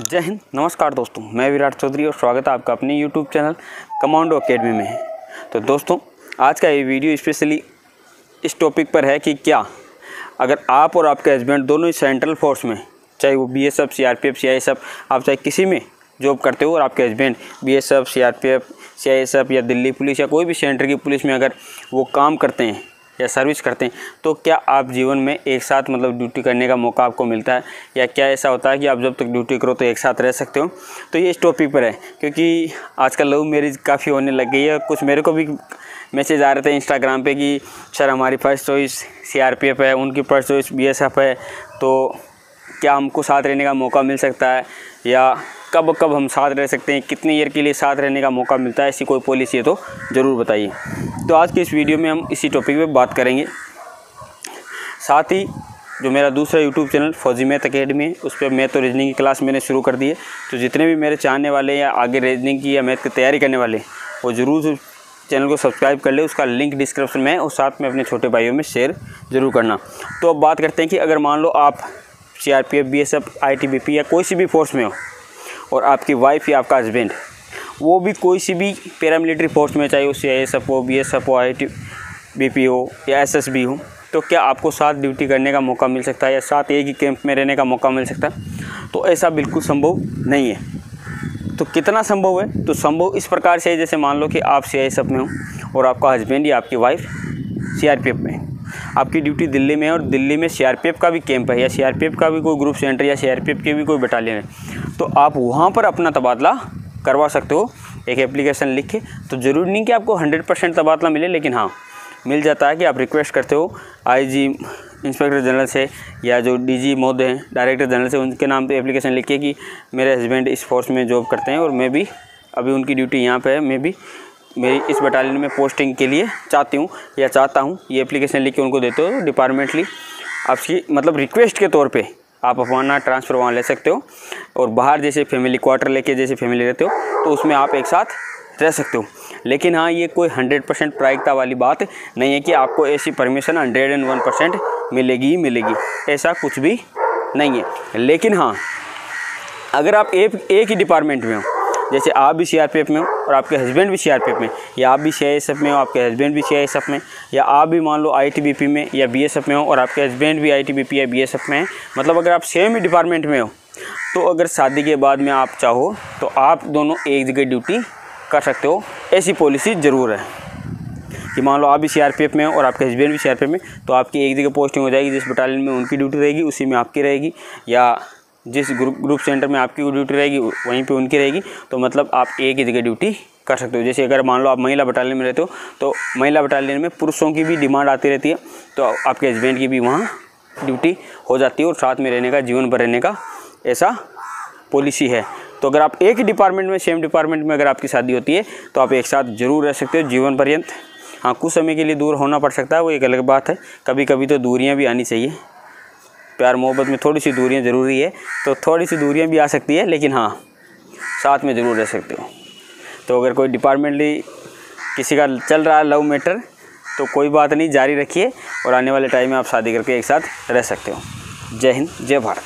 जय हिंद, नमस्कार दोस्तों, मैं विराट चौधरी और स्वागत है आपका अपने यूट्यूब चैनल कमांडो अकेडमी में तो दोस्तों, आज का ये वीडियो स्पेशली इस टॉपिक पर है कि क्या अगर आप और आपके हस्बैंड दोनों ही सेंट्रल फोर्स में, चाहे वो B S F C R P F C I S F आप चाहे किसी में जॉब करते हो और आपके husband B S F C R P F C I S F या दिल्ली पुलिस या कोई भी सेंटर की पुलिस में अगर वो काम करते हैं या सर्विस करते हैं तो क्या आप जीवन में एक साथ मतलब ड्यूटी करने का मौका आपको मिलता है? या क्या ऐसा होता है कि आप जब तक ड्यूटी करो तो एक साथ रह सकते हो? तो ये इस टॉपिक पर है, क्योंकि आजकल लव मैरिज काफ़ी होने लग गई है। कुछ मेरे को भी मैसेज आ रहे थे इंस्टाग्राम पे कि, सर, हमारी फ़र्स्ट चॉइस सीआरपीएफ है, उनकी फ़र्स्ट चॉइस बीएसएफ है तो क्या हमको साथ रहने का मौका मिल सकता है? या कब कब हम साथ रह सकते हैं? कितने ईयर के लिए साथ रहने का मौका मिलता है? ऐसी कोई पॉलिसी है तो ज़रूर बताइए। तो आज के इस वीडियो में हम इसी टॉपिक पे बात करेंगे। साथ ही जो मेरा दूसरा YouTube channel Fauji math academy है उस पर मैथ और रीजनिंग की क्लास मैंने शुरू कर दी है। तो जितने भी मेरे चाहने वाले या आगे रीजनिंग की या मैथ की तैयारी करने वाले, वो ज़रूर चैनल को सब्सक्राइब कर ले। उसका लिंक डिस्क्रिप्शन में और साथ में अपने छोटे भाइयों में शेयर ज़रूर करना। तो अब बात करते हैं कि अगर मान लो आप C R P F B S F I T B P या कोई सी भी फोर्स में हो, और आपकी वाइफ या आपका हस्बैंड वो भी कोई सी भी पैरामिलिट्री फोर्स में चाहे वो सी आई एस एफ़ हो बी एस एफ़ हो आई टी बी पी हो या एस एस बी हो तो क्या आपको साथ ड्यूटी करने का मौका मिल सकता है या साथ एक ही कैंप में रहने का मौका मिल सकता है? तो ऐसा बिल्कुल संभव नहीं है। तो कितना संभव है? तो संभव इस प्रकार से है, जैसे मान लो कि आप सी आई एस एफ़ में हो और आपका हस्बैंड या आपकी wife C R P F में है। आपकी ड्यूटी दिल्ली में है और दिल्ली में सीआरपीएफ का भी कैंप है या सीआरपीएफ का भी कोई ग्रुप सेंटर या सीआरपीएफ के भी कोई बटालियन है। तो आप वहाँ पर अपना तबादला करवा सकते हो, एक एप्लीकेशन लिख के। तो ज़रूरी नहीं कि आपको हंड्रेड परसेंट तबादला मिले, लेकिन हाँ मिल जाता है कि आप रिक्वेस्ट करते हो आईजी इंस्पेक्टर जनरल से या जो डीजी महोदय हैं डायरेक्टर जनरल से, उनके नाम पे एप्लीकेशन लिखिए कि मेरे हस्बैंड इस फोर्स में जॉब करते हैं और मैं भी अभी उनकी ड्यूटी यहाँ पे है, मैं भी मेरी इस बटालियन में पोस्टिंग के लिए चाहती हूँ या चाहता हूँ, ये एप्लीकेशन लिख के उनको देते हो डिपार्टमेंटली आपकी मतलब रिक्वेस्ट के तौर पे आप अपना ट्रांसफ़र वहाँ ले सकते हो और बाहर जैसे फैमिली क्वार्टर लेके जैसे फैमिली रहते हो तो उसमें आप एक साथ रह सकते हो। लेकिन हाँ ये कोई हंड्रेड परसेंट प्रायिकता वाली बात नहीं है कि आपको ऐसी permission hundred and one percent मिलेगी ही मिलेगी। ऐसा कुछ भी नहीं है। लेकिन हाँ अगर आप एक ही डिपार्टमेंट में हो जैसे आप भी सीआरपीएफ में हो और आपके हस्बैंड भी सीआरपीएफ में या आप भी सीआईएसएफ में हो, आपके हस्बैंड भी सीआईएसएफ में या आप भी मान लो आईटीबीपी में या बीएसएफ में हो और आपके हस्बैंड भी आईटीबीपी या बीएसएफ में है मतलब अगर आप सेम ही डिपार्टमेंट में हो तो अगर शादी के बाद में आप चाहो तो आप दोनों एक जगह ड्यूटी कर सकते हो, ऐसी पॉलिसी ज़रूर है। कि मान लो आप भी सीआरपीएफ में हो और आपके हस्बैंड भी सीआरपीएफ में तो आपकी एक जगह पोस्टिंग हो जाएगी, जिस बटालियन में उनकी ड्यूटी रहेगी, उसी में आपकी रहेगी, या जिस ग्रुप ग्रुप सेंटर में आपकी ड्यूटी रहेगी, वहीं पे उनकी रहेगी तो मतलब आप एक ही जगह ड्यूटी कर सकते हो। जैसे अगर मान लो आप महिला बटालियन में रहते हो तो महिला बटालियन में पुरुषों की भी डिमांड आती रहती है तो आपके हस्बैंड की भी वहाँ ड्यूटी हो जाती है और साथ में रहने का, जीवन भर रहने का ऐसा पॉलिसी है। तो अगर आप एक ही डिपार्टमेंट में, सेम डिपार्टमेंट में अगर आपकी शादी होती है तो आप एक साथ ज़रूर रह सकते हो, जीवन पर्यंत। हाँ कुछ समय के लिए दूर होना पड़ सकता है, वो एक अलग बात है। कभी कभी तो दूरियाँ भी आनी चाहिए। प्यार मोहब्बत में थोड़ी सी दूरियाँ ज़रूरी है तो थोड़ी सी दूरियाँ भी आ सकती है, लेकिन हाँ साथ में ज़रूर रह सकते हो। तो अगर कोई डिपार्टमेंटली किसी का चल रहा है लव मैटर तो कोई बात नहीं, जारी रखिए और आने वाले टाइम में आप शादी करके एक साथ रह सकते हो। जय हिंद, जय भारत।